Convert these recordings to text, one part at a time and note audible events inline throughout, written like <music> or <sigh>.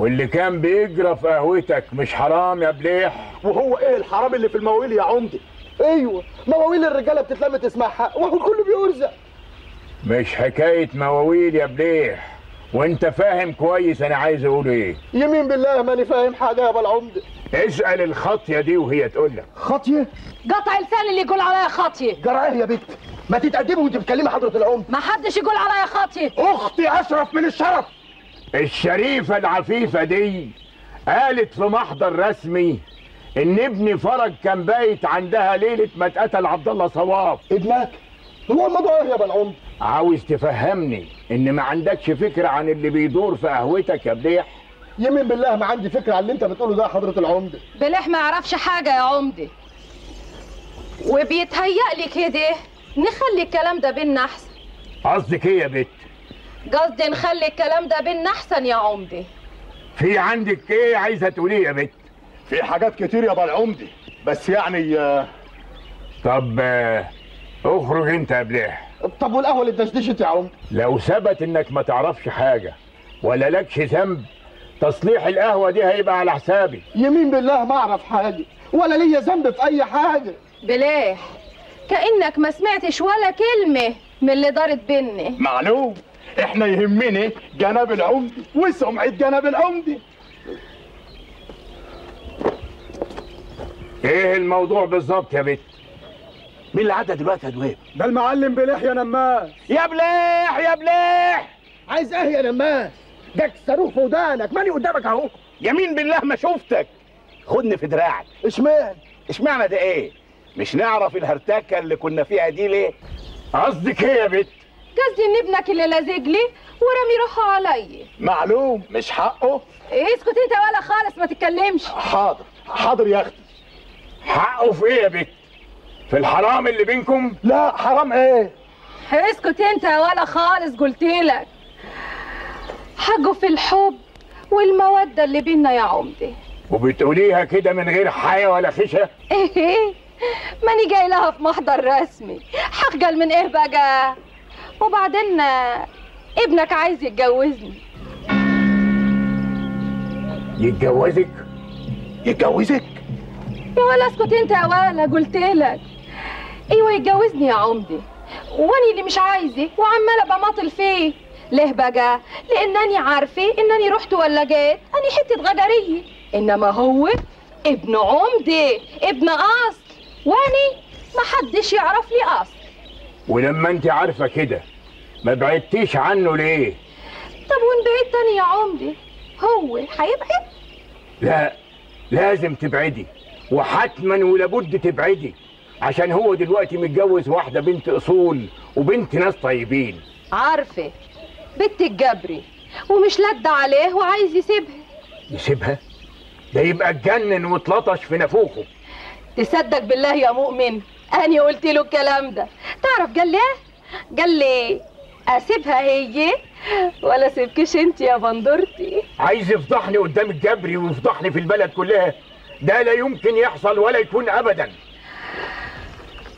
واللي كان بيجرى في قهوتك مش حرام يا بليح؟ وهو إيه الحرام اللي في المواويل يا عمدي؟ أيوه مواويل الرجالة بتتلم تسمعها وهو كله بيرزق. مش حكاية مواويل يا بليح. وأنت فاهم كويس أنا عايز أقول إيه. يمين بالله ماني فاهم حاجة يا ابو العمده اسأل الخطية دي وهي تقول لك. خاطية؟ قطع لسان اللي يقول عليا خاطية. جرى إيه يا بت ما تتقدمي وانت بتكلمي حضرة العمدة. ما حدش يقول عليا خاطية. أختي أشرف من الشرف. الشريفة العفيفة دي قالت في محضر رسمي إن ابن فرج كان بايت عندها ليلة ما اتقتل عبد الله صواب. ابنك؟ هو الموضوع يا العمده عاوز تفهمني إن ما عندكش فكرة عن اللي بيدور في قهوتك يا بليح؟ يمين بالله ما عندي فكرة عن اللي انت بتقوله ده يا حضرة العمده بلح ما يعرفش حاجة يا عمدي وبيتهيألي كده نخلي الكلام ده بينا أحسن. قصدك إيه يا بت؟ قصدي نخلي الكلام ده بينا أحسن يا عمدي. في عندك إيه عايزة تقوليه يا بت؟ في حاجات كتير يا العمدي بس يعني آه، طب آه، اخرج انت يا بليح. طب والقهوة اللي اتدشدشت يا عمده لو ثبت إنك ما تعرفش حاجة ولا لكش ذنب تصليح القهوة دي هيبقى على حسابي. يمين بالله ما أعرف حاجة ولا ليا ذنب في أي حاجة. بليح كأنك ما سمعتش ولا كلمة من اللي دارت بيني. معلوم؟ إحنا يهمني جناب العمدي وسمعة جناب العمدي إيه الموضوع بالظبط يا بت؟ مين اللي عدى دلوقتي يا دويب ده المعلم بليح يا نماس. يا بليح يا بليح! عايز إيه يا نماس؟ جاك صاروخ في ودانك ماني قدامك اهو. يمين بالله ما شفتك. خدني في دراعك. اشمعنى؟ اشمعنى ده إيه؟ مش نعرف الهرتكة اللي كنا فيها دي ليه؟ قصدك إيه يا بت؟ قصدي إن ابنك اللي لازق لي ورمي روحه عليا معلوم مش حقه؟ إيه، اسكت أنت ولا خالص ما تتكلمش. حاضر حاضر يا أختي. حقه في إيه يا بت في الحرام اللي بينكم؟ لا حرام إيه؟ اسكت أنت ولا خالص قلت لك. حقه في الحب والمودة اللي بينا يا عمدي وبتقوليها كده من غير حياة ولا خشة إيه ماني جاي لها في محضر رسمي. حخجل من إيه بقى؟ وبعدين آه، ابنك عايز يتجوزني. يتجوزك؟ يتجوزك؟ يا ولا اسكت انت يا ولا قلت لك. أيوه يتجوزني يا عمدي. واني اللي مش عايزه وعماله بماطل فيه. ليه بقى؟ لانني عارفة انني رحت ولا جيت أني حتة غجريه إنما هو ابن عمدي ابن أصل. واني ما حدش يعرف لي أصل. ولما انت عارفة كده ما بعدتيش عنه ليه؟ طب وان بعيد تاني يا عمدي هو هيبعد؟ لا لازم تبعدي وحتما ولابد تبعدي عشان هو دلوقتي متجوز واحدة بنت أصول وبنت ناس طيبين. عارفة بنت الجبري ومش لد عليه وعايز يسيبها. يسيبها؟ ده يبقى اتجنن واتلطش في نافوخه تصدق بالله يا مؤمن أنا قلت له الكلام ده. تعرف قال لي إيه؟ قال لي أسيبها هي ولا سيبكش أنت يا بندورتي عايز يفضحني قدام الجبري ويفضحني في البلد كلها. ده لا يمكن يحصل ولا يكون أبدا.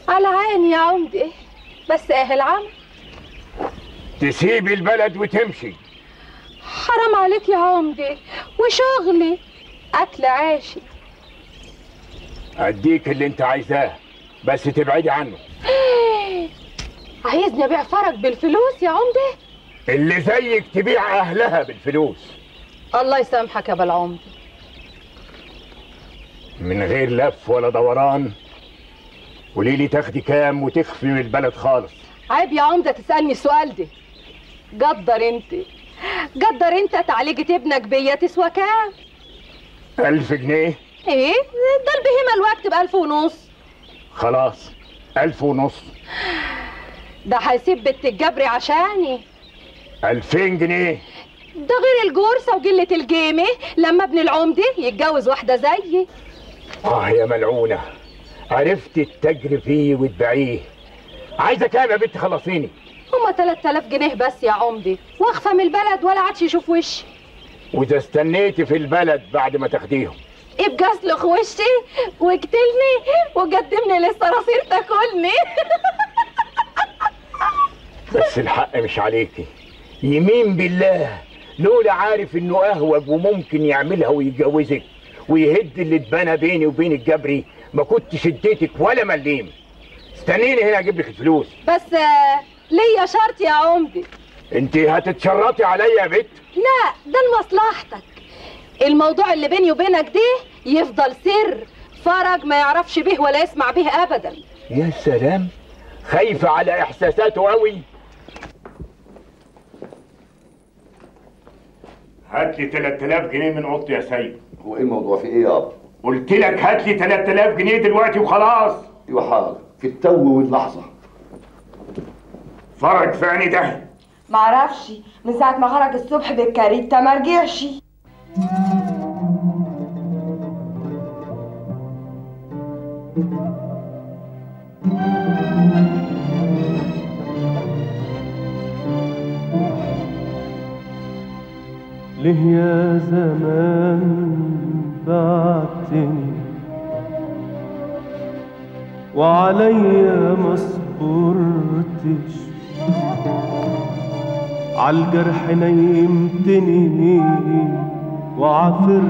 على عيني يا عمدي. بس إيه العمل؟ تسيبي البلد وتمشي. حرام عليك يا عمدي. وشغلي أكل عيشي. أديك اللي أنت عايزاه. بس تبعدي عنه. عايزني أبيع فرج بالفلوس يا عمدي اللي زيك تبيع أهلها بالفلوس. الله يسامحك يا بالعمدي من غير لف ولا دوران قولي لي تاخدي كام وتخفي من البلد خالص. عيب يا عمدة تسألني السؤال ده. قدر أنت قدر أنت تعليقة ابنك بيا تسوى كام؟ ألف جنيه. إيه؟ ده البهيمة الوقت بألف ونص. خلاص ألف ونص. ده هيسيب بنت الجبري عشاني. ألفين جنيه. ده غير الجرسة وقلة الجيمة. لما ابن العمدة يتجوز واحدة زيي. آه يا ملعونة عرفت التجر فيه وتبيعيه عايزة كام يا بنت خلصيني؟ هما 3000 جنيه بس يا عمدي واخفى من البلد ولا عادش يشوف وشي. وإذا استنيتي في البلد بعد ما تاخديهم. يبقى اسلخ وشي واقتلني وقدمني للصراصير تاكلني. <laughs> بس الحق مش عليكي. يمين بالله لولا عارف إنه أهوج وممكن يعملها ويتجوزك ويهد اللي اتبنى بيني وبين الجبري ما كنت شديتك ولا مليم. استنيني هنا أجيب لك الفلوس. بس آه، ليا شرط يا عمدي. انت هتتشرطي عليا يا بت؟ لا ده لمصلحتك. الموضوع اللي بيني وبينك ده يفضل سر. فرج ما يعرفش به ولا يسمع به ابدا. يا سلام. خايفة على إحساساته قوي هات لي 3000 جنيه من أوضتي يا سيد. هو إيه الموضوع؟ في إيه يابا؟ قلت لك هات لي 3000 جنيه دلوقتي وخلاص. أيوه حاضر. في التو واللحظة. فرج في عيني ده. معرفش من ساعة ما خرج الصبح بالكاريتا ما رجعش. ليه يا زمان بعتني؟ وعليا ما صبرتش. عالجرح نيمتني. وعفرت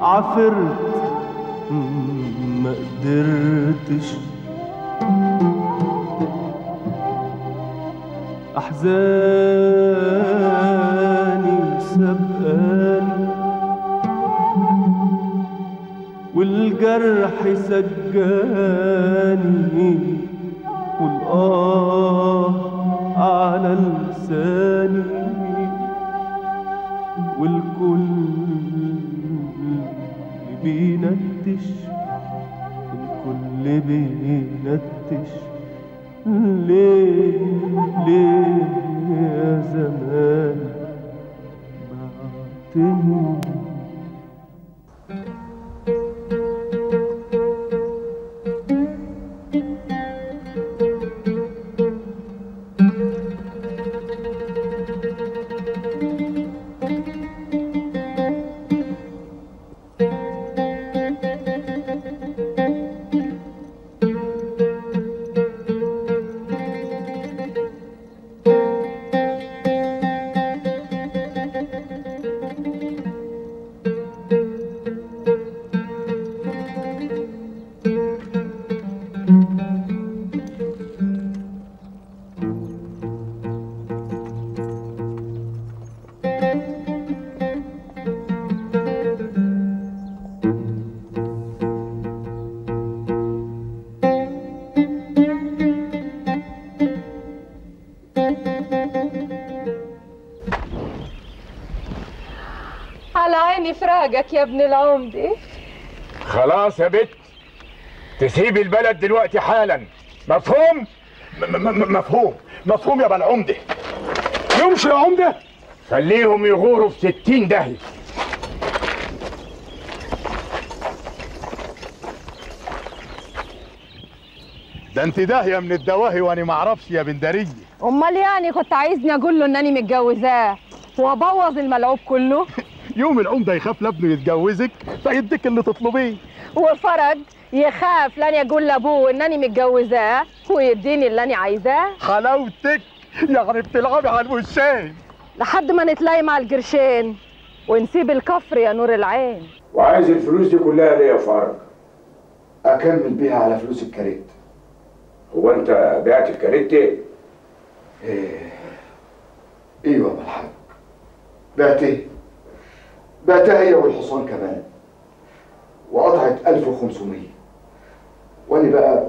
عفرت ما قدرتش. أحزاني سبقاني والجرح سجاني. والآه على لساني. والكل بينتش الكل بينتش ليه ليه يا زمان بعتني فراقك يا ابن العمدي خلاص يا بت. تسيبي البلد دلوقتي حالا. مفهوم؟ مفهوم. مفهوم يا بالعمده يمشي يا عمدة. خليهم يغوروا في ستين داهية. ده انت داهية من الدواهي وأنا ما أعرفش يا بندريه أمال يعني كنت عايزني أقول له إنني متجوزاه؟ وابوظ الملعوب كله؟ <laughs> يوم العمدة يخاف لابنه يتجوزك فيديك اللي تطلبيه. وفرج يخاف لاني أقول لابوه إنني متجوزاه ويديني اللي أنا عايزاه. حلاوتك يعني بتلعبي على الوشين. لحد ما نتلاقي مع القرشين ونسيب الكفر يا نور العين. وعايز الفلوس دي كلها ليه يا فرج أكمل بيها على فلوس الكاريت. هو أنت بعت الكاريت أيوه يا ابو الحاج؟ بعت إيه؟ بعتها هي والحصان كمان. وقطعت 1500 وأنا بقى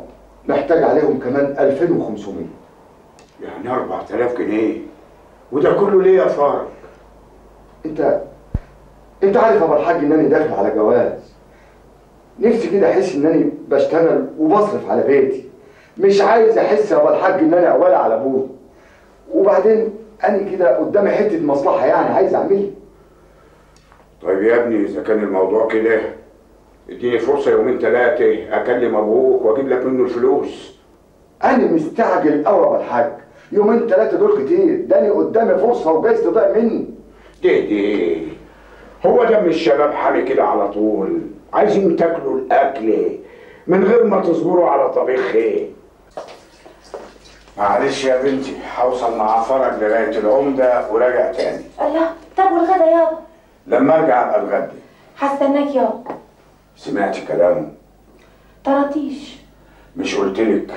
محتاج عليهم كمان 2500 يعني 4000 جنيه؟ وده كله ليه يا فرج أنت أنت عارف يا أبو الحاج انني داخل على جواز. نفسي كده أحس انني بشتغل وبصرف على بيتي. مش عايز أحس يا أبو الحاج إن أنا عوالة على أبوه. وبعدين أنا كده قدامي حتة مصلحة يعني عايز أعملها. طيب يا ابني إذا كان الموضوع كده إديني فرصة يومين ثلاثة أكلم أبوك وأجيب لك منه الفلوس. أنا مستعجل قوي يا الحاج. يومين ثلاثة دول كتير. داني قدامي فرصة وجايز تضيع مني. ده ده هو دم الشباب حامي كده على طول. عايزين تاكلوا الأكل من غير ما تصبروا على طبيخ إيه معلش يا بنتي هوصل مع فرج لغاية العمدة وراجع تاني. الله طب والغدا يابا؟ لما أرجع أبقى أتغدى. هستناك يابا سمعت كلامه طرطيش. مش قلتلك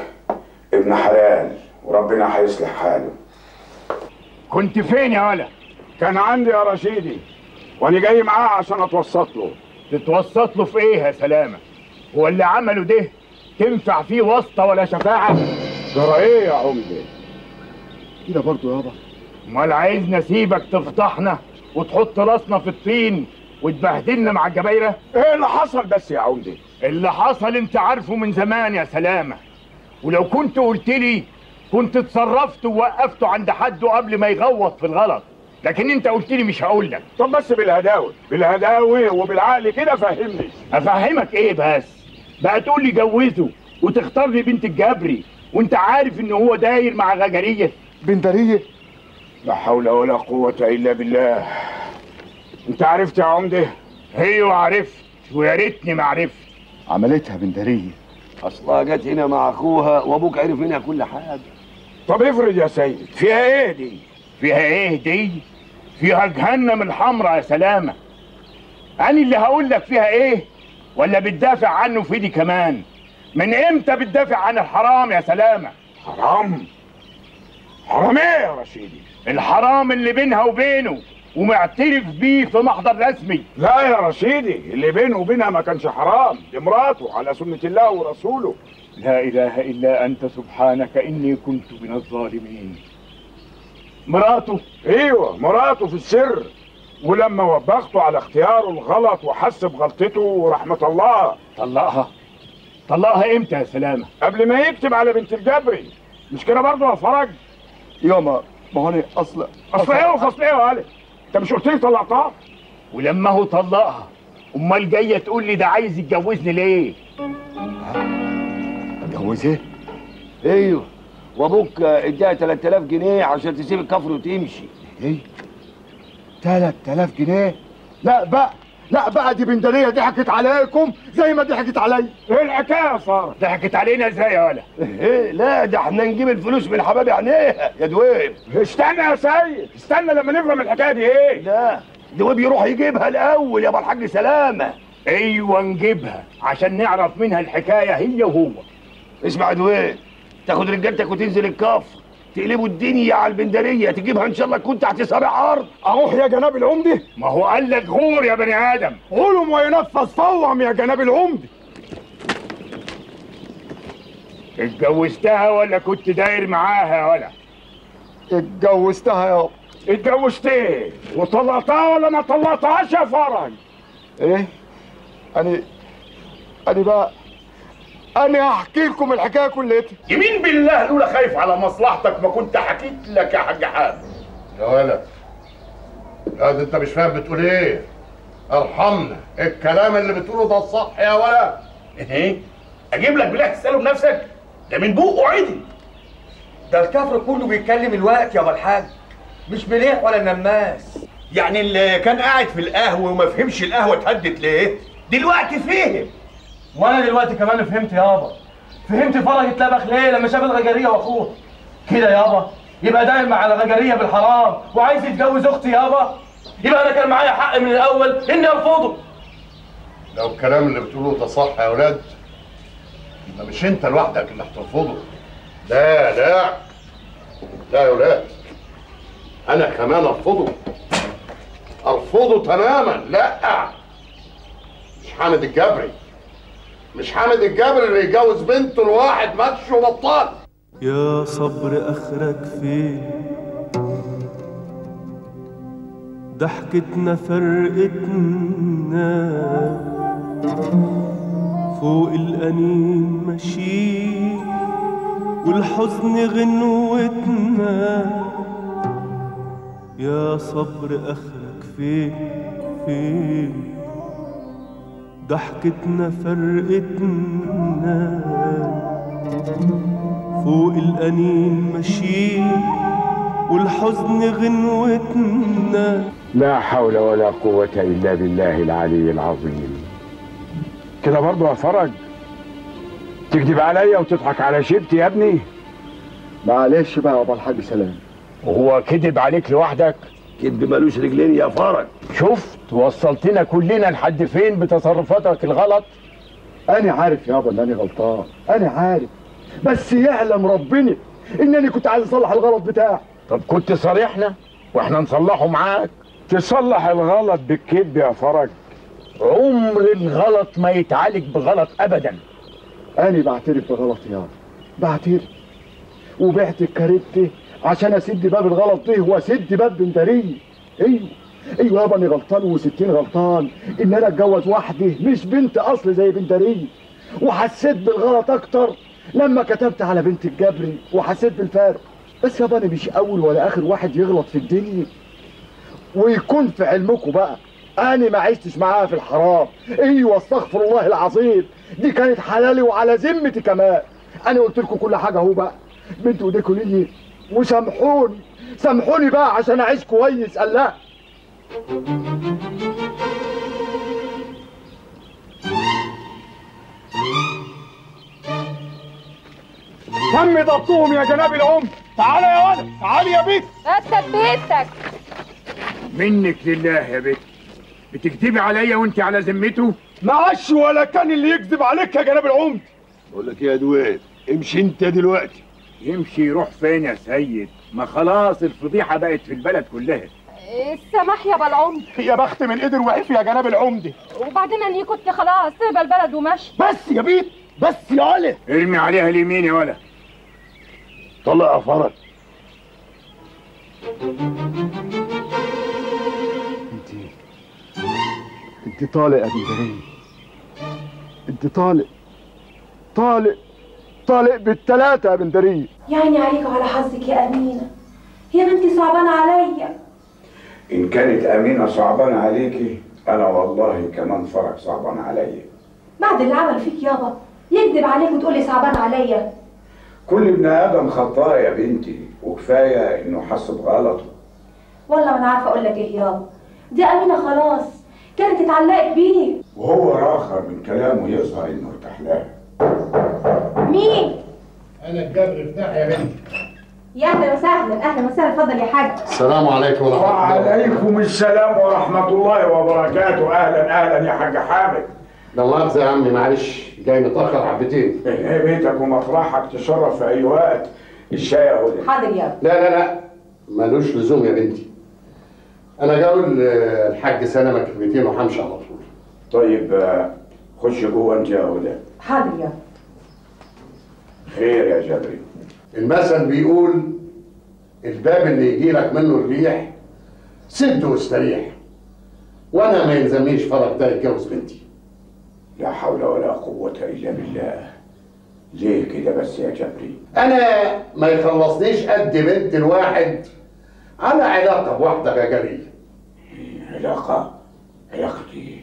ابن حلال وربنا هيصلح حاله. كنت فين يا ولا كان عندي يا رشيدي وأنا جاي معاه عشان أتوسط له. تتوسط له في إيه يا سلامة؟ هو اللي عمله ده؟ تنفع فيه واسطة ولا شفاعة؟ ترى إيه يا عمدة. كده برضه يابا. أمال عايز نسيبك تفضحنا؟ وتحط راسنا في الطين وتبهدلنا مع الجبايرة؟ إيه اللي حصل بس يا عمدة؟ اللي حصل انت عارفه من زمان يا سلامة. ولو كنت قلت لي كنت اتصرفت ووقفته عند حده قبل ما يغوط في الغلط لكن انت قلت لي مش هقول لك. طب بس بالهداوة بالهداوة وبالعقل كده فهمني. أفهمك إيه بس؟ بقى تقول لي جوزه وتختار لي بنت الجبري وانت عارف إن هو داير مع غجرية. بندريه لا حول ولا قوة إلا بالله. أنت عرفت يا عمدة؟ أيوه عرفت ويا ريتني ما عرفت. عملتها بندريه اصلها جت هنا مع أخوها وأبوك عرف منها كل حاجة. طب افرض يا سيد فيها إيه دي؟ فيها إيه دي؟ فيها جهنم الحمراء يا سلامة. أنا اللي هقول لك فيها إيه؟ ولا بتدافع عنه في دي كمان؟ من إمتى بتدافع عن الحرام يا سلامة؟ حرام. حرام إيه يا رشيدي؟ الحرام اللي بينها وبينه ومعترف بيه في محضر رسمي. لا يا رشيدي اللي بينه وبينها ما كانش حرام. دي مراته على سنة الله ورسوله. لا إله إلا أنت سبحانك إني كنت من الظالمين. مراته؟ أيوه مراته في السر. ولما وبخته على اختياره الغلط وحس بغلطته رحمة الله. طلقها. طلقها إمتى يا سلامة؟ قبل ما يكتب على بنت الجبري. مش كده برضه يا فرج؟ ياما ما هو أنا أصلا أصل إيه وفصل إيه يا ولد أنت مش قلت لي طلعتها ولما هو طلقها أمال جاية تقول لي ده عايز يتجوزني ليه؟ اتجوزها؟ أيوه. وأبوك اداها 3000 جنيه عشان تسيب الكفر وتمشي. إيه؟ 3000 جنيه؟ لا بقى لا بقى دي بندريه ضحكت عليكم زي ما ضحكت عليا إيه الحكاية يا فرج ضحكت علينا إزاي يا ولا إيه لا ده إحنا نجيب الفلوس من حباب عينيها يا دويب. استنى يا سيد استنى لما نفهم الحكاية دي إيه؟ لا دويب يروح يجيبها الأول يا أبو الحاج سلامة. أيوه نجيبها عشان نعرف منها الحكاية هي وهو. اسمع يا دويب تاخد رجالتك وتنزل الكفر تقلبوا الدنيا على البندرية تجيبها إن شاء الله تكون تحت سبع أرض. أروح يا جناب العمده ما هو قال لك غور يا بني آدم. قولهم وينفذ فوهم يا جناب العمده اتجوزتها ولا كنت داير معاها ولا؟ اتجوزتها يابا اتجوزت إيه وطلقتها ولا ما طلقتهاش يا فرج؟ إيه؟ أنا أنا بقى أنا هحكي لكم الحكاية كلها يمين بالله لولا خايف على مصلحتك ما كنت حكيت لك يا حاج حامد يا ولد. لا ده أنت مش فاهم بتقول إيه. ارحمنا. الكلام اللي بتقوله ده الصح يا ولد. إيه؟ أجيب لك بلاك تسأله بنفسك؟ ده من بوقه عدل ده الكفر كله بيتكلم الوقت يا أبو الحاج. مش مليح ولا نماس. يعني اللي كان قاعد في القهوة وما فهمش القهوة اتهدت ليه؟ دلوقتي فهم. وأنا دلوقتي كمان فهمت يابا. فهمت فرج اتلبخ ليه لما شاف الغجرية واخوه. كده يابا. يبقى داير مع الغجريه بالحرام وعايز يتجوز أختي يابا. يبقى أنا كان معايا حق من الأول اني ارفضه. لو الكلام اللي بتقوله ده صح يا ولاد يبقى مش انت لوحدك اللي هترفضه. لا لا. لا يا ولاد. أنا كمان ارفضه. ارفضه تماما. لا. مش حامد الجبري. مش حامد الجبري اللي يتجوز بنته لواحد ماتش وبطال. يا صبر أخرك فين؟ ضحكتنا فرقتنا. فوق الأنين ماشي والحزن غنوتنا. يا صبر أخرك فين؟ فين؟ ضحكتنا فرقتنا. فوق الأنين ماشي والحزن غنوتنا. لا حول ولا قوة إلا بالله العلي العظيم. كده برضه يا فرج تكذب عليا وتضحك على شيبتي يا ابني؟ معلش بقى يا أبو الحاج سلام. وهو كذب عليك لوحدك؟ كدب ملوش رجلين يا فرج شفت؟ وصلتنا كلنا لحد فين بتصرفاتك الغلط؟ أنا عارف يابا إن أنا غلطان. أنا عارف. بس يعلم ربنا إنني كنت عايز أصلح الغلط بتاعي طب كنت صارحنا وإحنا نصلحه معاك. تصلح الغلط بالكذب يا فرج عمر الغلط ما يتعالج بغلط ابدا. أنا بعترف بغلطي يابا بعترف. وبعت الكاريتي عشان أسد باب الغلط ده واسد باب بندريه أيوه. أيوه يابا أنا غلطان وستين غلطان. إن أنا أتجوز واحدة مش بنت أصل زي بندريه وحسيت بالغلط أكتر لما كتبت على بنت الجبري وحسيت بالفرق. بس يابا أنا مش أول ولا آخر واحد يغلط في الدنيا. ويكون في علمكم بقى. أنا ما عشتش معاها في الحرام. أيوه أستغفر الله العظيم. دي كانت حلالي وعلى ذمتي كمان. أنا قلت لكم كل حاجة أهو بقى. بنتوا ايديكم ليا. وسامحوني. سامحوني بقى عشان أعيش كويس قال لا تم ضبطهم يا جناب الام تعالى يا ولد تعالى يا بيت. رتب بيتك. منك لله يا بنت بتكذبي عليا وانت على ذمته؟ معاش ولا كان اللي يكذب عليك يا جناب العمد بقول لك إيه يا دويل؟ امشي أنت دلوقتي. يمشي يروح فين يا سيد؟ ما خلاص الفضيحة بقت في البلد كلها. السماح يا بالعمر يا بخت من قدر وقف يا جناب العمده وبعدين اني كنت خلاص سايبه البلد وماشي بس يا بيت بس يا ولد. ارمي عليها اليمين يا ولا طلع يا فرج. انت انت طالق يا بندرية انت طالق طالق. طالق بالتلاتة يا بندرية يعني عليك وعلى حظك يا أمينة. يا بنتي صعبانة عليا. إن كانت أمينة صعبانة عليكي أنا والله كمان فرج صعبان عليا. بعد اللي عمل فيك يابا. يكذب عليك وتقولي صعبان عليا. كل ابن آدم خطاء يا بنتي وكفاية إنه حس بغلطه والله ما أنا عارفة أقول لك إيه يابا دي أمينة خلاص كانت اتعلقت بيه وهو راخر من كلامه يظهر إنه ارتاح لها. مين؟ أنا الجبر بتاعي يا بنتي يا أهلا وسهلا أهلا وسهلا اتفضل يا حاج. السلام عليكم ورحمة الله. وعليكم السلام ورحمة الله وبركاته. أهلا أهلا يا حاج حامد. لا مؤاخذه يا عمي معلش. جاي متاخر حبتين إيه بيتك ومطرحك تشرف في أي وقت. الشاي أهو ده. حاضر يابا لا لا لا. ملوش لزوم يا بنتي. أنا جاي أقول الحاج سلامة كلمتين وهمشي على طول. طيب آه، خش جوه أنت يا هدى حاضر يابا خير يا جبري المثل بيقول الباب اللي يجي لك منه الريح سد واستريح وأنا ما يلزمنيش فرق ده يتجوز بنتي. لا حول ولا قوة إلا بالله. ليه كده بس يا جبري أنا ما يخلصنيش قد بنت الواحد على علاقة بواحدة غجريه علاقة؟ علاقتي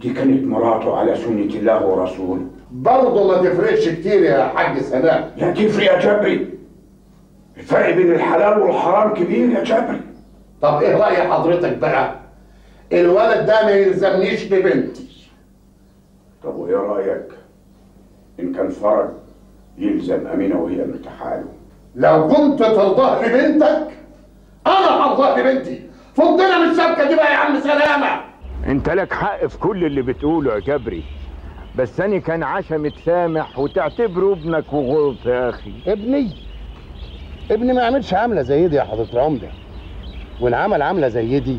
دي كانت مراته على سنة الله ورسوله. برضه ما تفرقش كتير يا حاج سلام. لا تفرق يا جبري الفرق بين الحلال والحرام كبير يا جبري طب إيه رأي حضرتك بقى؟ الولد ده ما يلزمنيش لبنتي طب وإيه رأيك؟ إن كان فرج يلزم أمينة وهي مرتاحة لو كنت ترضاه لبنتك أنا هرضاه لبنتي فضنا من الشبكة دي بقى يا عم سلامة. أنت لك حق في كل اللي بتقوله يا جبري بس أنا كان عشم تسامح وتعتبره ابنك وغلط يا أخي. ابني. ابني ما يعملش عامله زي دي يا حضرة العمدة. وإن عمل عامله زي دي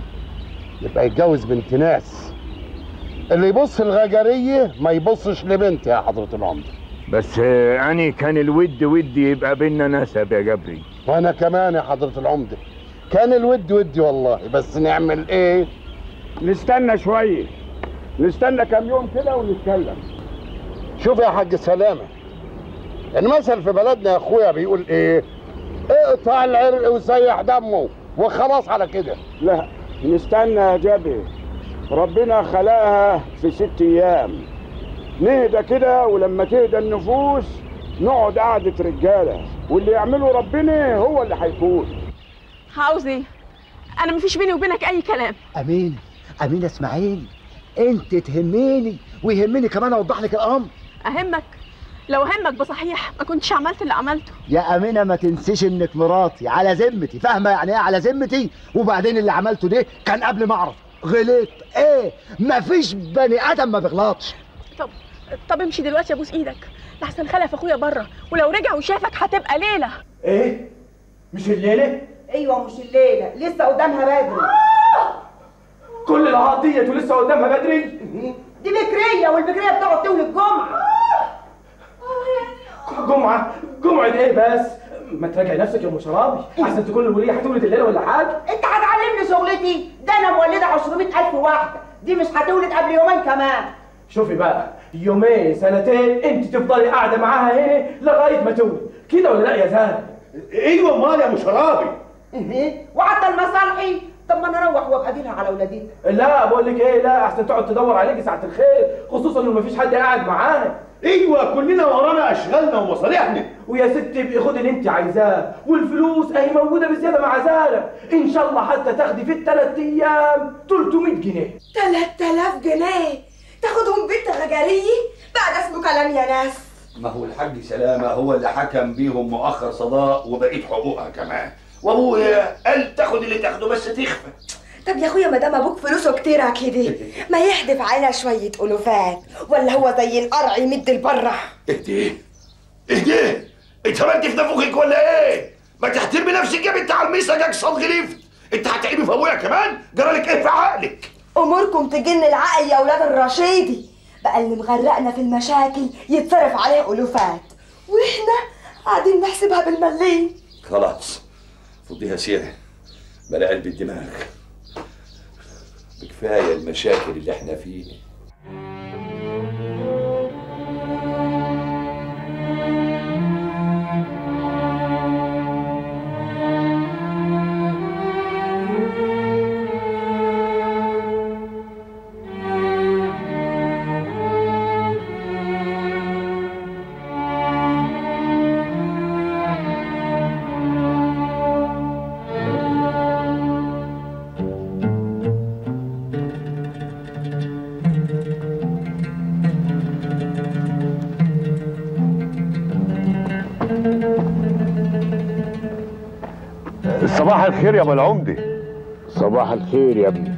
يبقى يتجوز بنت ناس. اللي يبص الغجرية ما يبصش لبنت يا حضرة العمدة. بس أنا كان الود ودي يبقى بينا نسب يا جبري. وأنا كمان يا حضرة العمدة. كان الود ودي والله. بس نعمل إيه؟ نستنى شوية. نستنى كام يوم كده ونتكلم. شوف يا حاج سلامة المثل في بلدنا يا أخويا بيقول إيه؟ اقطع العرق وسيح دمه وخلاص على كده. لا نستنى يا جبري ربنا خلقها في ست أيام. نهدى كده ولما تهدى النفوس نقعد قعدة رجالة. واللي يعمله ربنا هو اللي هيكون عاوز إيه؟ أنا مفيش بيني وبينك أي كلام. أمين أمين إسماعيل. انت تهميني ويهمني كمان أوضح لك الأمر. أهمك؟ لو همك بصحيح ما كنتش عملت اللي عملته. يا أمينة ما تنسيش إنك مراتي على ذمتي. فاهمة يعني إيه على ذمتي؟ وبعدين اللي عملته ده كان قبل ما أعرف. غلطت. إيه؟ مفيش بني آدم ما بيغلطش. طب طب امشي دلوقتي ابوس إيدك. لحسن خلف أخويا بره ولو رجع وشافك هتبقى ليلة. إيه؟ مش الليلة؟ أيوه مش الليلة. لسه قدامها بدري. كل العطيه ولسه قدامها بدري. دي بكرية والبكرية بتقعد تولد جمعه جمعة؟ جمعة إيه بس؟ ما تراجعي نفسك يا أم شرابي. أحسن تكون الوليه هتولد الليلة ولا حاجة؟ أنت هتعلمني شغلتي. ده أنا مولدة 200000 واحدة. دي مش هتولد قبل يومين كمان. شوفي بقى يومين سنتين أنت تفضلي قاعدة معاها هنا لغاية ما تولد. كده ولا لأ يا زهر؟ أيوه امال يا أم شرابي؟ إيه؟ وحتى المصالحي. طب ما أنا أروح وابقى على ولادتها لا بقول لك إيه لا أحسن تقعد تدور عليكي ساعة الخير خصوصا إنه مفيش حد قاعد معانا أيوه كلنا ورانا أشغالنا ومصالحنا. ويا ستي ابقي خدي اللي أنت عايزاه والفلوس أهي موجودة بزيادة مع زهره إن شاء الله حتى تاخدي في الثلاث أيام 300 جنيه. 3000 جنيه؟ تاخدهم بنت غجرية؟ بعد اسمه كلام يا ناس. ما هو الحاج سلامة هو اللي حكم بيهم مؤخر صداق وبقيت حقوقها كمان. وابويا قال تاخد اللي تاخده بس تخفى. طب يا أخويا ما دام أبوك فلوسه كتيره كده ما يحدف علينا شوية ألوفات ولا هو زي القرع يمد البرح اهدي. اهدي. اتهملت في نافوخك ولا إيه؟ ما تحترمي نفسك يا بنت على الميسه جاك صاد غليفت انت هتعيبي في أبويا كمان؟ جرالك إيه في عقلك؟ أموركم تجن العقل يا أولاد الرشيدي. بقى اللي مغرقنا في المشاكل يتصرف عليه ألوفات. وإحنا قاعدين نحسبها بالمليم. خلاص. فضيها سيره بلا قلب الدماغ بكفاية المشاكل اللي إحنا فيها الخير يا أبو العمدة. صباح الخير يا ابني.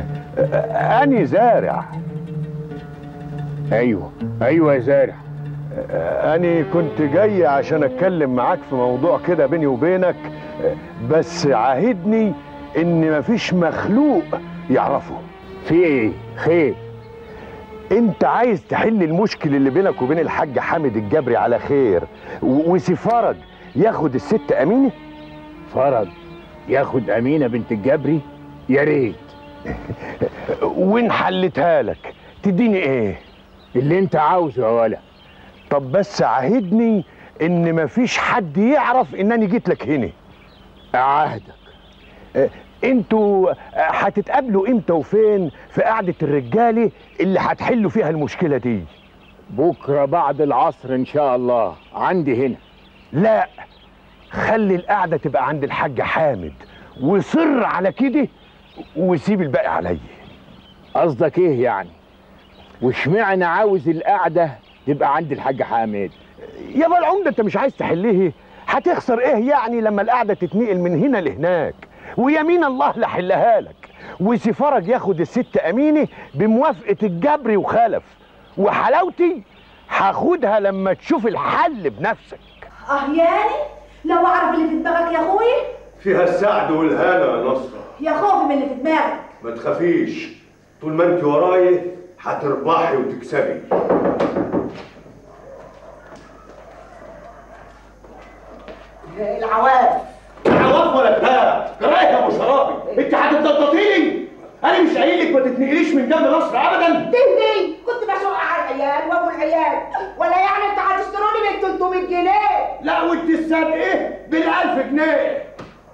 <laughs> أني زارع. أيوه أيوه يا زارع. أني كنت جاي عشان أتكلم معاك في موضوع كده بيني وبينك بس عاهدني إن مفيش مخلوق يعرفه. في إيه؟ خير. أنت عايز تحل المشكل اللي بينك وبين الحاج حامد الجبري على خير وسي فرج ياخد الست أمينة؟ فرج ياخد أمينة بنت الجبري يا ريت. <laughs> وان حلتها لك؟ تديني إيه؟ اللي أنت عاوزه يا ولا. طب بس عاهدني إن مفيش حد يعرف إنني جيت لك هنا. أعاهدك. أه، إنتوا هتتقابلوا إمتى وفين في قعدة الرجاله اللي هتحلوا فيها المشكلة دي؟ بكرة بعد العصر إن شاء الله. عندي هنا. لا. خلي القعدة تبقى عند الحاج حامد وصر على كده وسيب الباقي عليا. قصدك إيه يعني؟ واشمعنى عاوز القعدة تبقى عند الحاج حامد؟ يابا العمده أنت مش عايز تحليه؟ هتخسر إيه يعني لما القعدة تتنقل من هنا لهناك؟ ويمين الله لحلها لك. وسي فرج ياخد الست أمينة بموافقة الجبري وخلف. وحلاوتي هاخدها لما تشوف الحل بنفسك. آه يعني لو أعرف اللي في دماغك يا أخوي. فيها السعد والهنا يا نصرة يا خوفي من اللي في دماغك. ما تخافيش. طول ما انت ورايا هتربحي وتكسبي. العواف؟ عواف ولا بتاع جراية يا أبو شرابي. انت هتتنططيني أنا مش قايل لك ما تتنقليش من جنب نصر ابدا. تهدي كنت بشق على العيال وأبو العيال. ولا يعني انت هتشتروني ب 300 جنيه لا إيه؟ بال1000 جنيه.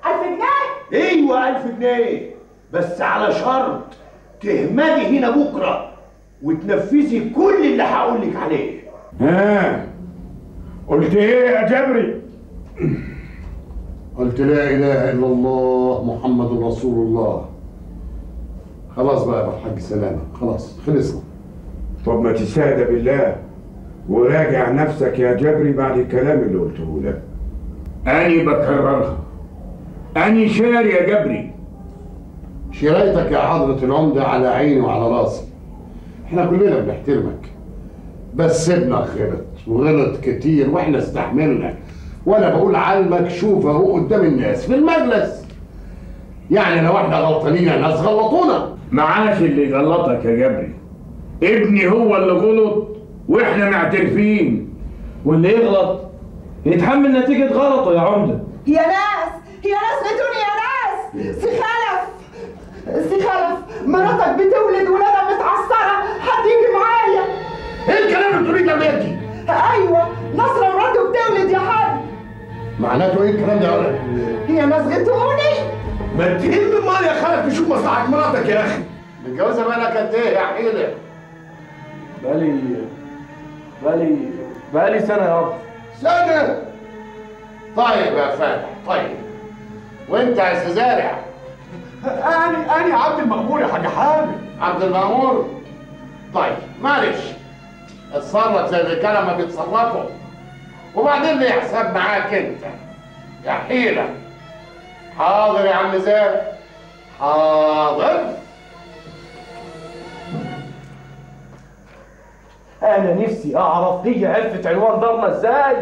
1000 جنيه؟ أيوه 1000 جنيه. بس على شرط تهمدي هنا بكرة وتنفذي كل اللي هقول لك عليه. ها قلت إيه يا جبري؟ قلت لا إله إلا الله محمد رسول الله. خلاص بقى يا الحاج سلامة. خلاص خلصنا. طب ما تستهدى بالله. وراجع نفسك يا جبري بعد الكلام اللي قلته لك. أني بكررها. أني شاري يا جبري. شرايتك يا حضرة العمدة على عيني وعلى راسي. إحنا كلنا بنحترمك. بس ابنك غلط وغلط كتير وإحنا استحملنا. وأنا بقول على المكشوف أهو قدام الناس في المجلس. يعني لو إحنا غلطانين الناس غلطونا. معاش اللي غلطك يا جبري. ابني هو اللي غلط. وإحنا معترفين. واللي يغلط يتحمل نتيجة غلطه يا عمدة. يا ناس يا ناس غيتوني يا ناس. سي خلف سي خلف مراتك بتولد ولادها متعصرة هتيجي معايا؟ إيه الكلام اللي بتقوليه ده يا بنتي؟ أيوه نصرة مراتي وبتولد يا حاج. معناته إيه الكلام ده يا ولد؟ يا ناس غيتوني ما تهد المال يا خالد نشوف مصلحة مراتك يا أخي؟ متجوزة بقالك قد إيه يا حيلة؟ بقالي بقالي بقالي سنة يابا سنة؟ طيب يا فاتح طيب. وأنت يا أستاذ زارع؟ أنا أنا عبد المأمور يا حاج حامد. عبد المأمور؟ طيب معلش. اتصرف زي الرجاله ما بيتصرفوا وبعدين ليه حساب معاك أنت؟ يا حيلة. حاضر يا عم زارع. حاضر. أنا نفسي أعرف هي عرفت عنوان دارنا إزاي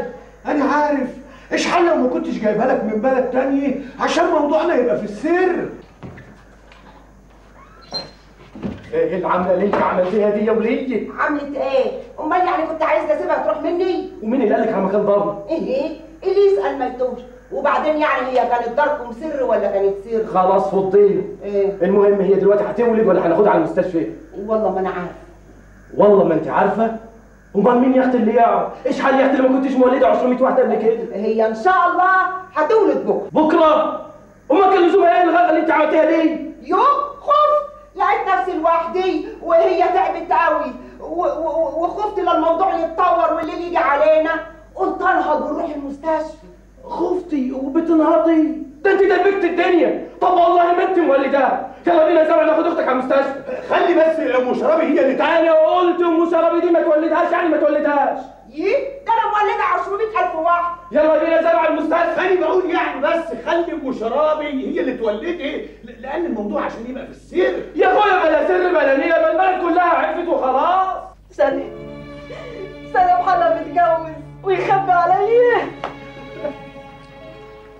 أنا عارف إيش حل لو ما كنتش جايبها لك من بلد تانية عشان موضوعنا يبقى في السر إيه العملة اللي أنت عملتيها دي يا ولية عملت إيه؟ أمال يعني كنت عايزة اسيبها تروح مني؟ ومين اللي قال لك على مكان دارنا إيه؟ اللي يسأل ما يتوش وبعدين يعني هي كانت داركم سر ولا كانت سر؟ خلاص فضينا إيه؟ المهم هي دلوقتي هتولد ولا هناخدها على المستشفى والله ما أنا عارف والله ما انت عارفة. امال مين يا أختي اللي يعرف إيش حال يا أختي اللي ما كنتش مولده 200 واحدة قبل كده؟ هي إن شاء الله هتولد بكرة. بكرة؟ امال كان لزومها إيه الغلطه اللي انت عملتيها دي يوم خفت لقيت نفسي لوحدي وهي تعبت قوي. وخفت للموضوع يتطور والليل يجي علينا. قلت أنهض ونروح المستشفى. خفتي وبتنهضي. ده انت دبكت الدنيا. طب والله ما انت مولداها يلا بينا يا زلمه ناخد أختك على المستشفى خلي بس ام شرابي هي اللي أنا قلت أم شرابي دي ما تولدهاش يعني ما تولدهاش. يي ده أنا مولدة 200000 واحد. يلا بينا يا زلمه على المستشفى أنا بقول يعني بس خلي أم شرابي هي اللي تولدي ل- لأن الموضوع عشان يبقى في السر. يا أخويا بلا سر بلا نيله بل البلد كلها عرفت وخلاص. سنة سنة بحالها متجوز ويخبي عليا.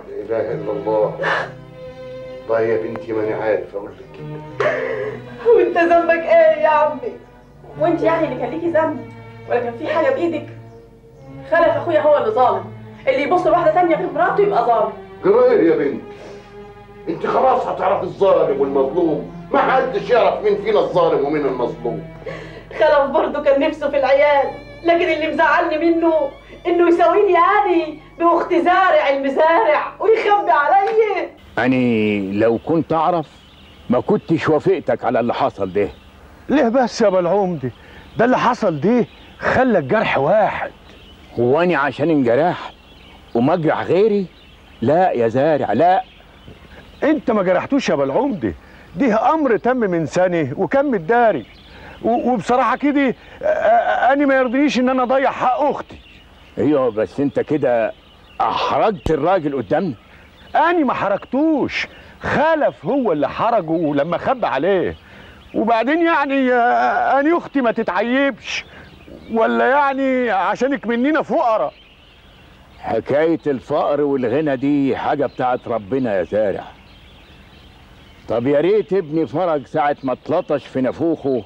لا إله إلا الله. والله يا بنتي ماني عارف أقول لك. <laughs> وأنت ذنبك إيه يا عمي؟ وأنت يعني اللي كان ليكي ذنب ولا كان في حاجة بإيدك؟ خلف أخويا هو اللي ظالم. اللي يبص لواحدة تانية غير مراته يبقى ظالم. جرى إيه يا بنتي أنت خلاص هتعرف الظالم والمظلوم. ما حدش يعرف مين فينا الظالم ومين المظلوم. خلف برضه كان نفسه في العيال لكن اللي مزعلني منه إنه يساويني اني بأخت زارع المزارع ويخبي عليا أني لو كنت أعرف ما كنتش وافقتك على اللي حصل ده. ليه بس يا بالعمدة ده اللي حصل ده خلى الجرح واحد. هو أني عشان انجرحت ومجرح غيري؟ لا يا زارع لا. أنت ما جرحتوش يا بالعمدة ده أمر تم من سنة وكان متداري و- وبصراحة كده أنا ما يرضينيش إن أنا أضيع حق أختي. أيوه بس أنت كده أحرجت الراجل قدامنا. أني ما حركتوش. خلف هو اللي حرجه لما خبى عليه. وبعدين يعني آه، أني أختي ما تتعيبش. ولا يعني عشانك مننا فقراء. حكاية الفقر والغنى دي حاجة بتاعت ربنا يا زارع. طب يا ريت ابني فرج ساعة ما اتلطش في نافوخه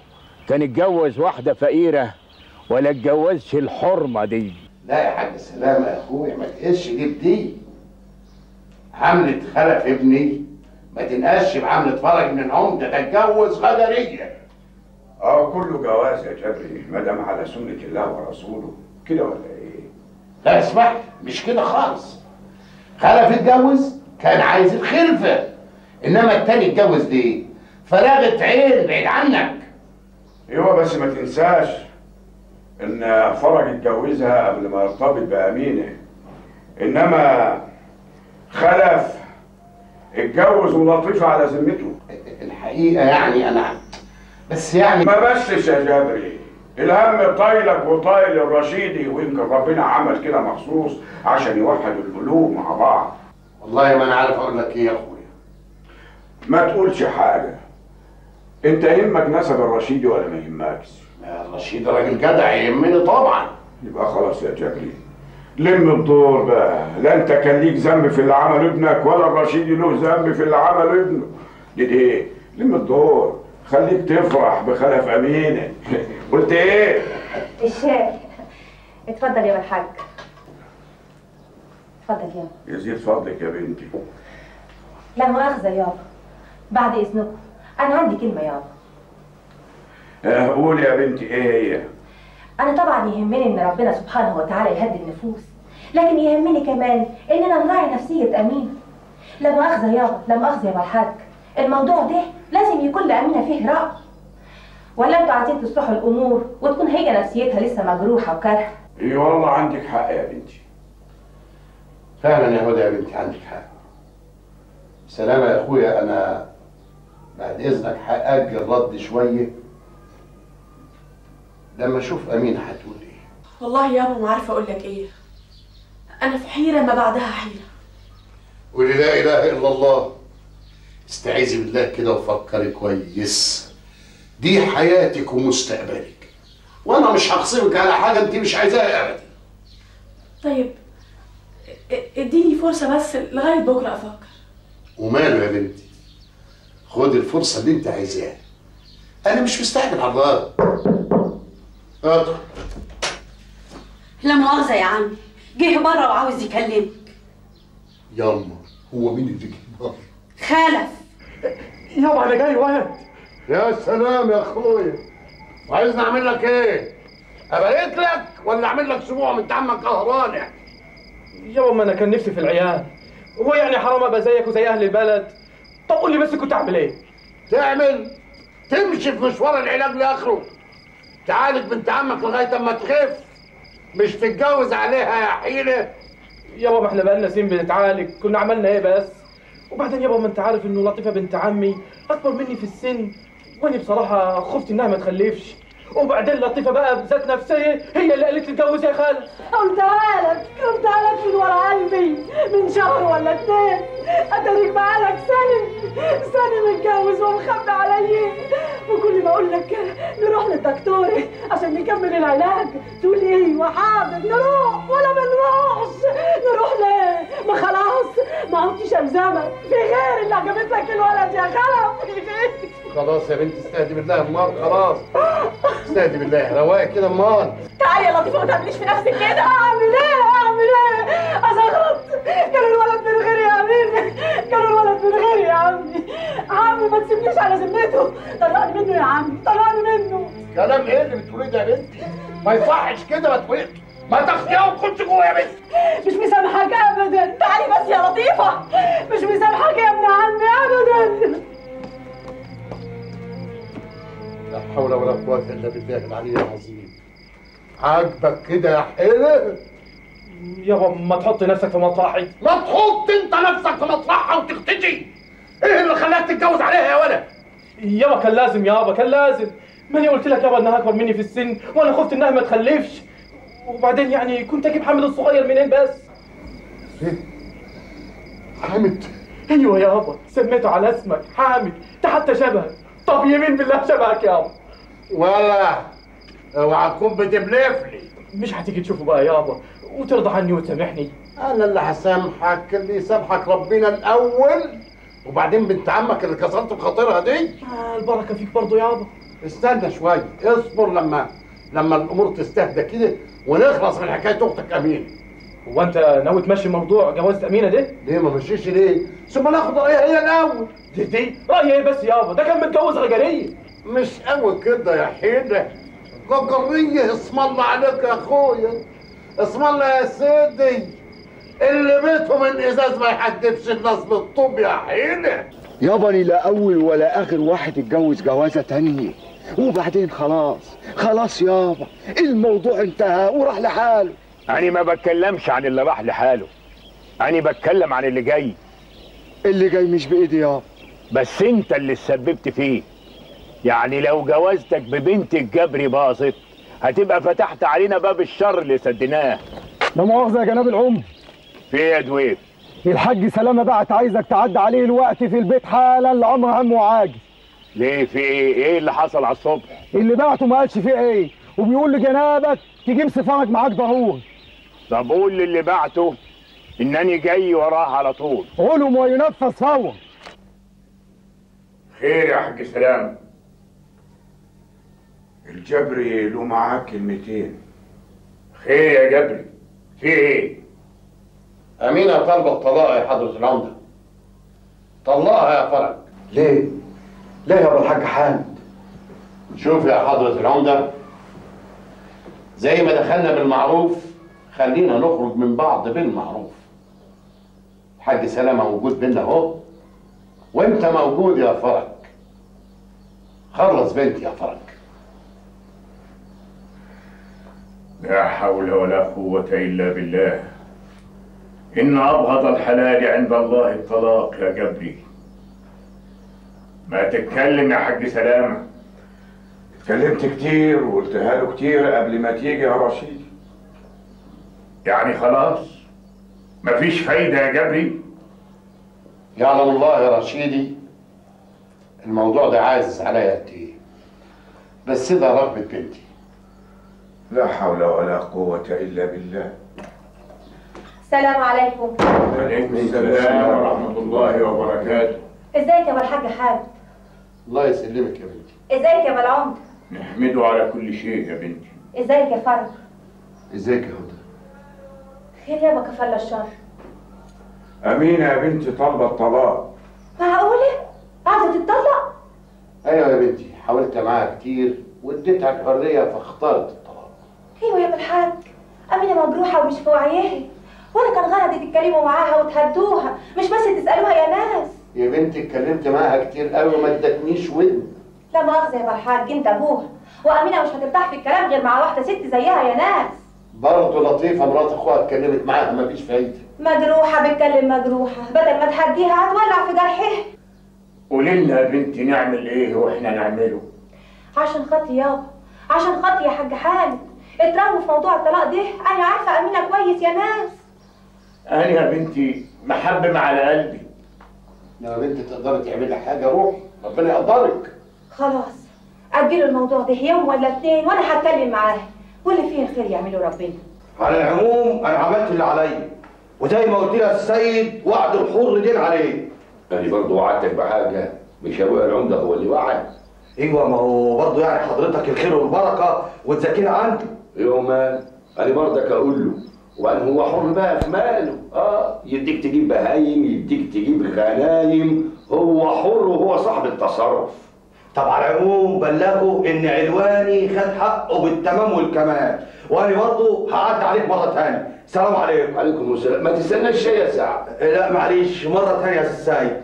كان اتجوز واحدة فقيرة ولا اتجوزش الحرمة دي. لا يا حاج سلامة يا أخويا ما تقش دي. بدي حملة خلف ابني. ما تنقش بعملة فرج من العمدة ده اتجوز غدرية. آه كله جواز يا جبري ما دام على سنة الله ورسوله. كده ولا إيه؟ لا اسمح مش كده خالص. خلف اتجوز كان عايز الخلفة إنما التاني اتجوز ليه؟ فراغت عين بعيد عنك. أيوه بس ما تنساش إن فرج اتجوزها قبل ما يرتبط بأمينة. إنما خلف اتجوز ولطيفة على ذمته. الحقيقة يعني أنا بس يعني ما بسش يا جبري الهم طايلك وطايل الرشيدي ويمكن ربنا عمل كده مخصوص عشان يوحد القلوب مع بعض. والله ما أنا عارف أقول لك إيه يا أخويا. ما تقولش حاجة. أنت يهمك نسب الرشيدي ولا ما يهمكش؟ الرشيد راجل جدع يهمني طبعا. يبقى خلاص يا جبري لم الدور بقى. لا انت كان ليك ذنب في اللي عمل ابنك ولا الرشيدي له ذنب في اللي عمل ابنه. دي إيه لم الدور. خليك تفرح بخلف امينه <laughs> قلت إيه؟ الشاي اتفضل يا الحاج اتفضل يابا يزيد فضلك يا بنتي. لا مؤاخذة يابا بعد إذنكم. أنا عندي كلمة يابا آه قول يا بنتي إيه هي؟ أنا طبعا يهمني إن ربنا سبحانه وتعالى يهدي النفوس لكن يهمني كمان إننا نراعي نفسية أمين. لا مؤاخذة يابا لا مؤاخذة يا الحاج الموضوع ده لازم يكون لأمينة فيه رأي. ولا أنتوا عايزين تصلحوا الأمور وتكون هي نفسيتها لسه مجروحة وكارهة. إيه والله عندك حق يا بنتي. فعلا يا هدى يا بنتي عندك حق. سلامة يا أخويا أنا بعد إذنك هأجل رد شوية. لما أشوف امينه هتقول إيه؟ والله يابا ما عارفه أقول لك إيه. أنا في حيرة ما بعدها حيرة. قولي لا إله إلا الله. استعيذي بالله كده وفكري كويس. دي حياتك ومستقبلك. وأنا مش هخصمك على حاجة أنت مش عايزاها ابدا. طيب إديني فرصة بس لغاية بكرة أفكر. وماله يا بنتي؟ خدي الفرصة اللي أنت عايزاها. أنا مش مستعجل على الرد ادخل لا مؤاخذة يا عمي. جه بره وعاوز يكلمك. يلا. هو مين اللي جه خلف يابا أنا جاي وقت يا سلام يا أخويا. وعايزني أعمل لك إيه؟ أبارك لك ولا أعمل لك سبوع من عمك قهران يابا ما أنا كان نفسي في العيال. هو يعني حرام أبقى زيك وزي أهل البلد؟ طب قول لي بس كنت أعمل إيه؟ تعمل. تمشي في مشوار العلاج لآخره. تعالج بنت عمك لغاية أما تخف. مش تتجوز عليها يا حيلة. يابا ما إحنا بقالنا سنين بنتعالج. كنا عملنا إيه بس؟ وبعدين يابا ما أنت عارف إنه لطيفة بنت عمي أكبر مني في السن. وأنا بصراحة خفت إنها ما تخلفش. وبعدين لطيفة بقى بذات نفسها هي اللي قالت لي اتجوز يا خالد. قلتها لك قلتها لك من ورا قلبي من شهر ولا اتنين. أتاريك بقالك سنة سنة متجوز ومخبي عليا وكل ما أقول لك نروح للدكتور عشان نكمل العلاج. تقول إيه وحاضر نروح ولا ما نروحش؟ نروح ليه ما خلاص ما عدتش ألزمك. في غير اللي عجبت لك الولد يا خلف في غير خلاص يا بنت استهدي بالله امال خلاص. استهدي بالله رواقي كده امال تعالي يا لطيفه ما تعمليش في نفسك كده. أعمل إيه؟ أعمل إيه؟ ازغرط كان الولد من غيري يا امين كان الولد من غيري يا عمي. عمي ما تسيبنيش على ذمته. طلعني منه يا عمي طلعني منه. كلام إيه اللي بتقوليه ده يا بنتي؟ ما يصحش كده ما تقولي ما تاخديها وتخش جوه يا بنتي. مش مسامحك ابدا. تعالي بس يا لطيفة. مش مسامحك يا ابن عمي ابدا. لا حول ولا قوة إلا بالله العلي العظيم. عاجبك كده يا حيلة؟ يابا ما تحط نفسك في مطرحي. ما تحط انت نفسك في مطرحها وتختشي إيه اللي خلاك تتجوز عليها يا ولد؟ يابا كان لازم يابا كان لازم. ماني قلت لك يابا إنها أكبر مني في السن وأنا خفت إنها ما تخلفش. وبعدين يعني كنت أجيب حامد الصغير منين بس؟ حامد. أيوه يابا سميته على اسمك حامد ده حتى شبهك. طب يمين بالله شبهك يابا ولا اوعى تكون بتبلف لي مش هتيجي تشوفه بقى يابا وترضى عني وتسامحني. أنا اللي هسامحك اللي يسامحك ربنا الأول وبعدين بنت عمك اللي كسرت بخاطرها دي. آه البركة فيك برضه يابا استنى شوية اصبر لما لما الأمور تستهدى كده ونخلص من حكاية أختك امينه هو انت ناوي تمشي موضوع جواز امينه ده؟ ليه ما مشيش ليه؟ ثم ناخد رايها هي الأول. دي دي رايي إيه بس يابا ده كان متجوز غجرية. مش قوي كده يا حيله غجرية اسم الله عليك يا أخويا. اسم الله يا سيدي. اللي بيته من إزاز ما يحدفش الناس بالطوب يا حيله يابني لا أول ولا آخر واحد اتجوز جوازة تانية. وبعدين خلاص خلاص يابا. الموضوع انتهى وراح لحاله. أنا ما بتكلمش عن اللي راح لحاله. أنا بتكلم عن اللي جاي. اللي جاي مش بإيدي يابا بس أنت اللي سببت فيه. يعني لو جوازتك ببنت الجبري باظت هتبقى فتحت علينا باب الشر اللي سديناه لا مؤاخذة يا جناب العم. في إيه يا دويب الحاج سلامة بعت عايزك تعدي عليه الوقت في البيت حالا لأمر هم وعاجز. ليه في إيه؟ إيه اللي حصل على الصبح؟ اللي بعته ما قالش فيه إيه. وبيقول لجنابك تجيب سفارك معاك ضروري طب قول للي بعته إنني جاي وراه على طول. قولهم وينفذ فورا خير يا حاج سلام. الجبري له معاك كلمتين. خير يا جبري في إيه؟ أمينة طالبة الطلاق يا حضرة العمدة. طلقها يا فرج. ليه؟ ليه يا أبو الحاج حامد؟ شوف يا حضرة العمدة زي ما دخلنا بالمعروف خلينا نخرج من بعض بالمعروف. الحاج سلامة موجود بينا اهو. وانت موجود يا فرج. خلص بنتي يا فرج. لا حول ولا قوة إلا بالله. إن أبغض الحلال عند الله الطلاق يا جبري. ما تتكلم يا حاج سلامة اتكلمت كتير وقلتها له كتير قبل ما تيجي يا رشيد. يعني خلاص مفيش فايدة يا جبري. يعلم الله يا رشيدي الموضوع ده عايز عليا قد إيه؟ بس ده رغبة بنتي. لا حول ولا قوة إلا بالله. السلام عليكم. وعليكم السلام ورحمة الله وبركاته. إزيك يا أبو الحاج حامد؟ الله يسلمك يا بنتي. إزيك يا أبو العمد نحمده على كل شيء يا بنتي. إزيك يا فرج؟ إزيك يا هدى؟ خير يابا كفل الشر؟ أمينة يا بنتي طالبة الطلاق. معقولة؟ عايزه تتطلق؟ أيوه يا بنتي حاولت معاها كتير واديتها الحرية فاختارت الطلاق. أيوه يا الحاج أمينة مجروحة ومش في وعيها. وأنا كان غرضي تتكلموا معاها وتهدوها مش بس تسألوها يا ناس. يا بنتي اتكلمت معاها كتير قوي وما ادتنيش ودن. لا مؤاخذة يا الحاج انت أبوها. وأمينة مش هترتاح في الكلام غير مع واحدة ست زيها يا ناس. برضه لطيفة مرات أخوها اتكلمت معاها مفيش فايدة. مجروحه بتكلم مجروحه بدل ما تهديها هتولع في جرحها. قولي لنا يا بنتي نعمل إيه وإحنا نعمله؟ عشان خاطري يابا عشان خاطري يا حاج حامد. اترموا في موضوع الطلاق ده. أنا عارفة أمينة كويس يا ناس. أنا يا بنتي محبة على قلبي. لو بنتي تقدري تعملي حاجة روحي. ربنا يقدرك. خلاص. أجلوا الموضوع ده يوم ولا اتنين وأنا هتكلم معاها. واللي فيه الخير يعمله ربنا على العموم أنا عملت اللي عليا وزي ما قلت لها السيد وعد الحر دين عليه. أنا برضه وعدتك بحاجة مش ابويا العمدة هو اللي وعد. أيوه ما هو برضه يعني حضرتك الخير والبركة وتزكينا عنده. أيوه مال أنا برضك أقول له وان هو حر بقى في ماله. آه يديك تجيب بهايم يديك تجيب غنايم هو حر وهو صاحب التصرف. طب على العموم بلغوا إن علواني خد حقه بالتمام والكمال وأنا برضه هعدي عليك مرة تانية. سلام عليكم. عليكم السلام. ما تستناش شيء يا ساعة. لا معلش مرة تانية يا أستاذ سيد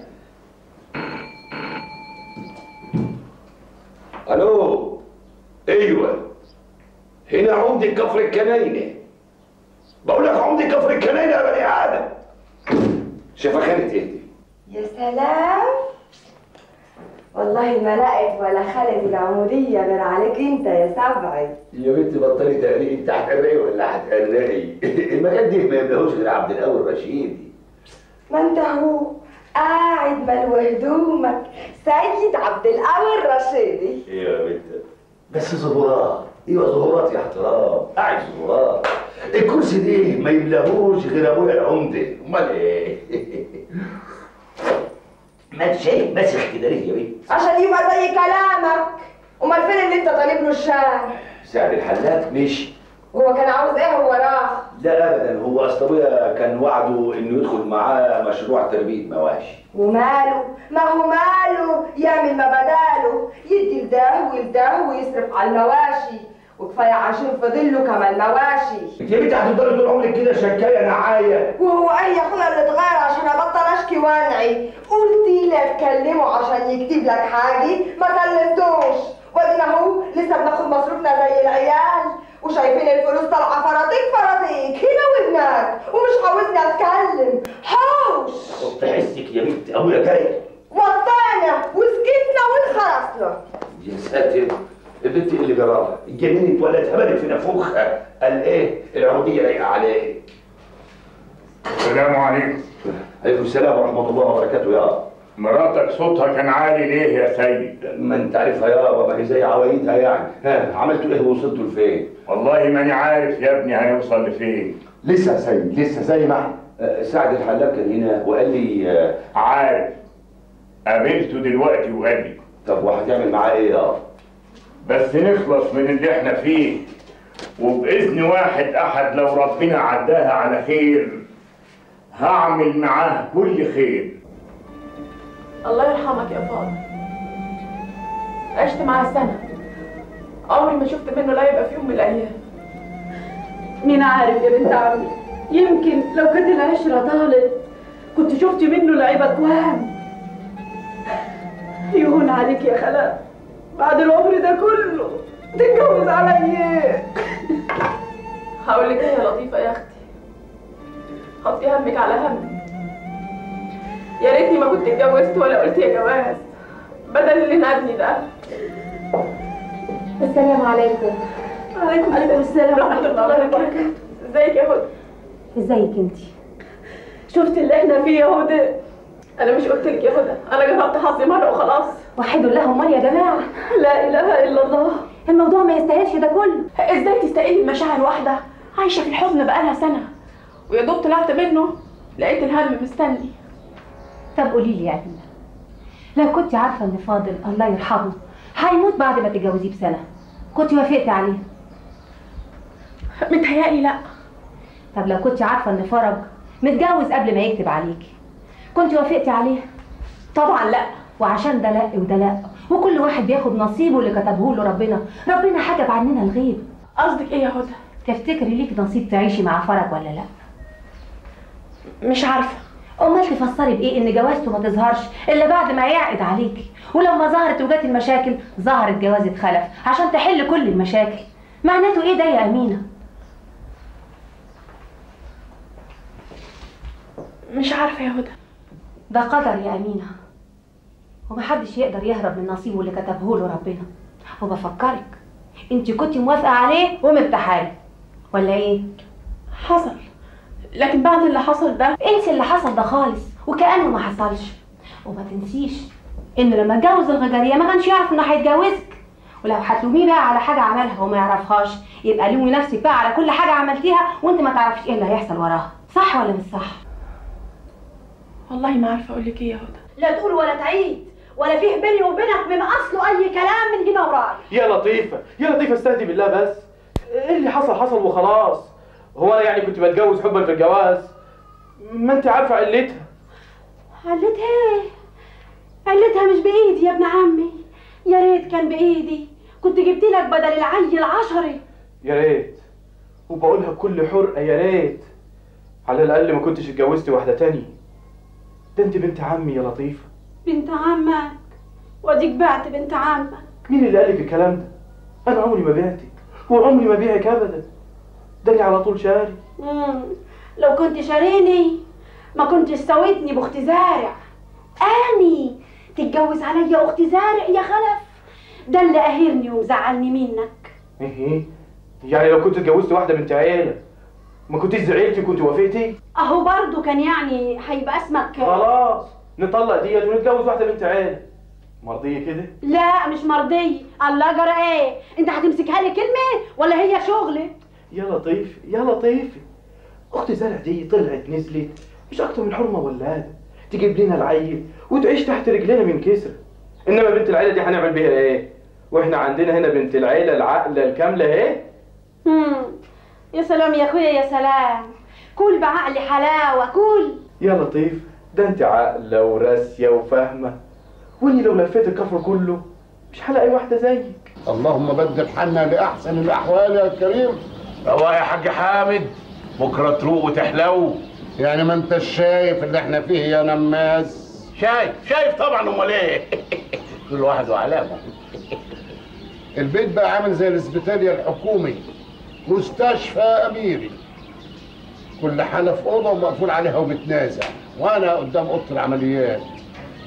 ألو؟ أيوه. هنا عمدة كفر الكناينة. بقول لك عمدة كفر الكناينة يا بني آدم. شفخانة إيه دي؟ يا سلام. والله ما لقيت ولا خالد العمودية غير عليك انت يا سبعي. يا بنتي بطلي تقلقي انت هتقلقي ولا هتقلقي <laughs> المكان ده ما يملاهوش غير عبد القوي الرشيدي ما انت هو قاعد ملو هدومك سيد عبد القوي الرشيدي أيوه يا بنت بس ظهورات أيوه ظهورات يا احترام. قاعد ظهورات الكرسي ده ما يملاهوش غير أبويا العمدة. امال إيه؟ <laughs> ما انت شايف ماسخ كده ليه يا بنت عشان يبقى زي كلامك. أمال فين اللي أنت طالب له الشام سعد الحلاق؟ مشي هو كان عاوز إيه هو راح؟ لا ابدا هو أصل أبويا كان وعده إنه يدخل معاه مشروع تربية مواشي. وماله؟ ما هو ماله؟ يعمل ما بداله. يدي لده ولده ويصرف على المواشي. وكفاية عشان فاضله كمان مواشي. انت يا بنت هتفضلي طول عمرك كده شكاية نعاية. وهو أي أخويا اللي اتغير عشان أبطل أشكي وانعي قلت له تكلمه عشان يكتب لك حاجة؟ ما كلمتوش وادينا اهو لسه بناخد مصروفنا زي العيال. وشايفين الفلوس طالعة فراتيك فراتيك هنا وهناك. ومش عاوزني أتكلم. حوش. تحسك يا بنت ابويا جاي. وطانا. وسكتنا وانخرسنا يا ساتر. البنت اللي جراها اتجننت ولا اتهبلت في نافوخها قال إيه؟ العودية لايقه عليه السلام عليكم. عليكم السلام ورحمة الله وبركاته يا مراتك صوتها كان عالي ليه يا سيد؟ ما انت عارفها يابا ما هي زي عوايدها يعني. ها عملتوا إيه ووصلتوا لفين؟ والله ماني عارف يا ابني هنوصل لفين. لسه يا سيد لسه زي ما إحنا. سعد الحلاق كان هنا وقال لي آه، عارف. قابلته دلوقتي وقال لي. طب وهتعمل معاه إيه يا بس نخلص من اللي إحنا فيه. وبإذن واحد أحد لو ربنا عداها على خير هعمل معاه كل خير. الله يرحمك يا فاضل. عشت معاه سنة. عمري ما شفت منه لا يبقى في يوم من الأيام. مين عارف يا بنت عمي؟ يمكن لو كانت العشرة طالت كنت شفت منه لعيبة كوام يهون عليك يا خلاء بعد العمر ده كله تتجوز عليا هقول لك إيه يا لطيفة يا أختي؟ حطي همك على همي. يا ريتني ما كنت اتجوزت ولا قلت يا جواز. بدل اللي نادني ده. السلام عليكم. عليكم السلام. ورحمة الله وبركاته. ازيك يا هدى ازيك انت شفت اللي إحنا فيه يا هدى أنا مش قلت لك يا هدى أنا جربت حظي مرة وخلاص. وحدوا الله امال يا جماعة. لا اله الا الله. الموضوع ما يستاهلش ده كله إزاي تستقيل مشاعر واحدة؟ عايشة في الحزن بقالها سنة. ويا دوب طلعت منه لقيت الهم مستني. طب قولي لي يا أمينة لو كنت عارفة إن فاضل الله يرحمه هيموت بعد ما تتجوزيه بسنة كنت وافقتي عليه؟ متهيألي لا. طب لو كنت عارفة إن فرج متجوز قبل ما يكتب عليكي كنت وافقتي عليه؟ طبعا لا. وعشان ده لا وده لا وكل واحد بياخد نصيبه اللي كتبه له ربنا ربنا حجب عننا الغيب. قصدك إيه يا هدى؟ تفتكري ليك نصيب تعيشي مع فرج ولا لا؟ مش عارفة. امال تفسري بإيه إن جوازته ما تظهرش إلا بعد ما يعقد عليكي. ولما ظهرت وجات المشاكل ظهرت جوازة خلف عشان تحل كل المشاكل. معناته إيه ده يا أمينة؟ مش عارفة يا هدى. ده قدر يا أمينة. ومحدش يقدر يهرب من نصيبه اللي كتبه له ربنا. وبفكرك أنت كنت موافقة عليه ومرتاحة ولا إيه؟ حصل. لكن بعد اللي حصل ده انسي اللي حصل ده خالص وكأنه ما حصلش. وما تنسيش إن لما اتجوز الغجرية ما كانش يعرف إنه هيتجوزك. ولو هتلوميه بقى على حاجة عملها وما يعرفهاش يبقى لومي نفسك بقى على كل حاجة عملتيها وأنت ما تعرفيش إيه اللي هيحصل وراها صح ولا مش صح؟ والله ما عارفة أقول لك إيه يا هدى. لا تقول ولا تعيد ولا فيه بيني وبينك من اصله أي كلام من هنا وراي. يا لطيفة يا لطيفة استهدي بالله بس. إيه اللي حصل حصل وخلاص. هو أنا يعني كنت بتجوز حبا في الجواز. ما أنت عارفة علتها علتها إيه؟ علتها مش بإيدي يا ابن عمي. يا ريت كان بإيدي. كنت جبت لك بدل العيل عشرة يا ريت. وبقولها بكل حرقة يا ريت. على الأقل ما كنتش اتجوزت واحدة تاني ده أنت بنت عمي يا لطيفة. بنت عمك. وأديك بعت بنت عمك. مين اللي قالك الكلام ده؟ أنا عمري ما بعتك وعمري ما بيعك أبدا. ده اللي على طول شاري. مم. لو كنت شاريني ما كنت سويتني باخت زارع. آني تتجوز عليا اخت زارع يا خلف. ده اللي قاهرني ومزعلني منك. إيه يعني لو كنت اتجوزت واحدة بنت عيلة ما كنتش زعلتي كنت وافقتي؟ أهو برضو كان يعني هيبقى اسمك خلاص نطلق ديت ونتجوز واحدة بنت عيلة مرضية كده؟ لا مش مرضية. الله جرى إيه؟ أنت هتمسكها لي كلمة ولا هي شغلة يا لطيف يا لطيف. اخت زرع دي طلعت نزلت. مش أكتر من حرمة ولاده. تجيب لنا العيل وتعيش تحت رجلنا من كسر. إنما بنت العيلة دي هنعمل بيها إيه؟ وإحنا عندنا هنا بنت العيلة العاقلة الكاملة اهي. يا سلام يا أخويا يا سلام. كل بعقلي حلاوة كل. يا لطيف ده أنت عاقلة وراسية وفاهمة. واني لو لفيت الكفر كله مش هلاقي واحدة زيك. اللهم بدل حالنا لأحسن الأحوال يا كريم هو يا حاج حامد. بكرة تروق وتحلو. يعني ما انت شايف اللي إحنا فيه يا نماس شايف شايف طبعا أمال إيه؟ <laughs> كل واحد وعلامه البيت بقى عامل زي الاسبيتاليا الحكومي. مستشفى أميري. كل حالة في أوضة ومقفول عليها وبتنازع وأنا قدام أوضة العمليات.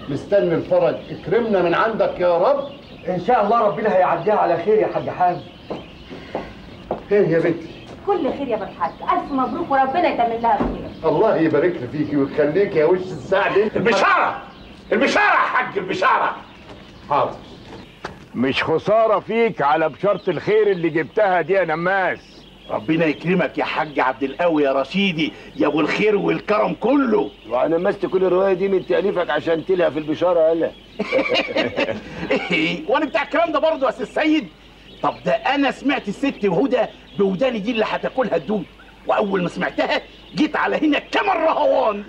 مستني الفرج. اكرمنا من عندك يا رب. إن شاء الله ربنا هيعديها على خير يا حاج حامد. إيه يا بنتي؟ كل خير يا أبو الحاج. ألف مبروك وربنا يتمم لها خير الله يبارك لي فيكي ويخليك يا وش السعد انت البشارة! البشارة يا حاج البشارة! حاضر. مش خسارة فيك على بشارة الخير اللي جبتها دي يا نماس. ربنا يكرمك يا حاج عبد القوي يا رشيدي يا أبو الخير والكرم كله. وأنا مست كل الرواية دي من تأليفك عشان تلها في البشارة يالا <laughs> وأنا بتاع الكلام ده برضه يا سي السيد طب ده أنا سمعت الست هدى بوداني دي اللي هتاكلها الدود واول ما سمعتها جيت على هنا كما الرهوان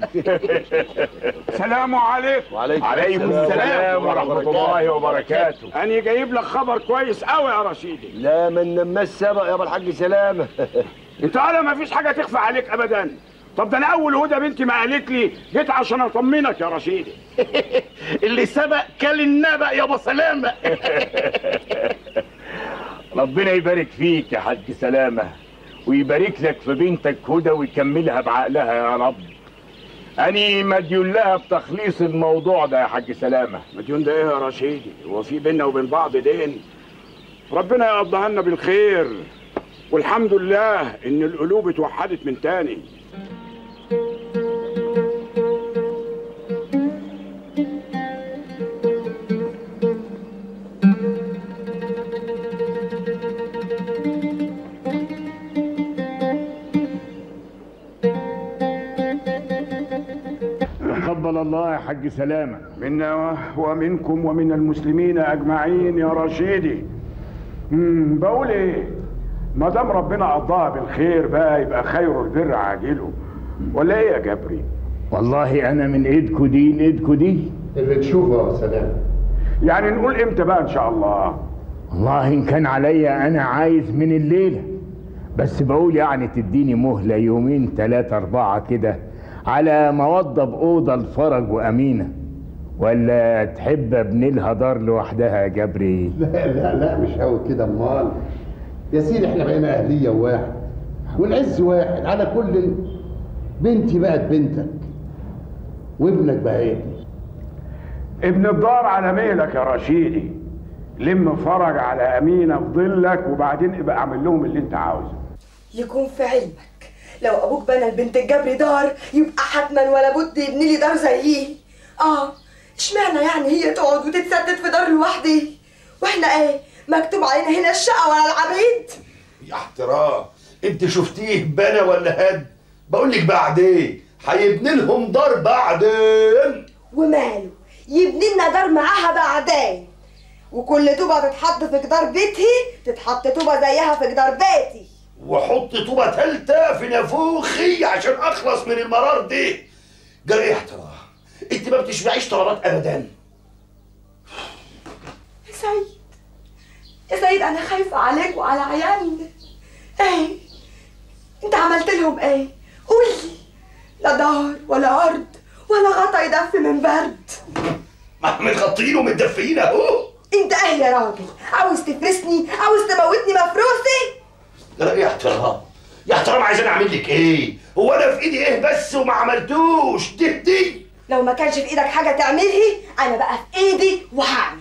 <laughs> سلام عليكم. وعليكم عليكم السلام ورحمة الله وبركاته. أنا جايب لك خبر كويس قوي يا رشيدي لا من نماس سبق يا أبو الحاج سلامه <laughs> أنت أنا ما فيش حاجة تخفى عليك ابدا. طب ده أنا أول هدى بنتي ما قالت لي جيت عشان أطمنك يا رشيدي <laughs> اللي سبق كل النبأ يا أبو سلامه ربنا يبارك فيك يا حاج سلامة ويبارك لك في بنتك هدى ويكملها بعقلها يا رب. أني مديون لها بتخليص الموضوع ده يا حاج سلامة. مديون ده إيه يا رشيدي هو في بينا وبين بعض دين. ربنا يقضيها لنا بالخير والحمد لله إن القلوب اتوحدت من تاني. تقبل الله يا حاج سلامة. منا ومنكم ومن المسلمين أجمعين يا رشيدي. بقول إيه؟ ما دام ربنا قضاها بالخير بقى يبقى خير البر عاجله. ولا إيه يا جبري؟ والله أنا من إيدكو دي لإيدكو دي. اللي تشوفه يا سلام. يعني نقول إمتى بقى إن شاء الله؟ والله إن كان عليا أنا عايز من الليلة. بس بقول يعني تديني مهلة يومين تلاتة أربعة كده. على ما أوضب أوضة الفرج وأمينة. ولا تحب ابني لها دار لوحدها يا جبري لا لا لا مش قوي كده أمال. يا سيدي إحنا بقينا أهلية واحد والعز واحد. على كل بنتي بقت بنتك وابنك بقى ابني ابن الدار على ميلك يا رشيدي لم فرج على أمينة في ظلك وبعدين ابقى اعمل لهم اللي انت عاوزه. يكون في علمك. لو أبوك بنى لبنت الجبر دار يبقى حتما ولا بد يبني لي دار زيه آه إشمعنى يعني هي تقعد وتتستت في دار لوحدي؟ وإحنا إيه؟ مكتوب علينا هنا الشقة ولا العبيد؟ يا احترام أنت شفتيه بنى ولا هد؟ بقول لك بعدين هيبني لهم دار بعدين. وماله؟ يبني لنا دار معاها بعدين. وكل طوبه تتحط في جدار بيتي تتحط طوبه زيها في جدار بيتي. وحط طوبه تالتة في نافوخي عشان أخلص من المرار دي. جرى إيه يا احترام أنت ما بتشبعيش طلبات ابدا. يا سيد يا سيد أنا خايفة عليك وعلى عيالنا إيه؟ أنت عملت لهم إيه؟ قولي لا دار ولا ارض ولا غطا يدفي من برد. ما متغطيين ومتدفيين أهو. أنت إيه يا راجل؟ عاوز تفرسني؟ عاوز تموتني مفروسي يا احترام يا احترام عايز أنا اعمل لك إيه؟ هو أنا في إيدي إيه بس وما عملتوش؟ دي دي. لو ما كانش في إيدك حاجة تعملها أنا بقى في إيدي وهعمل.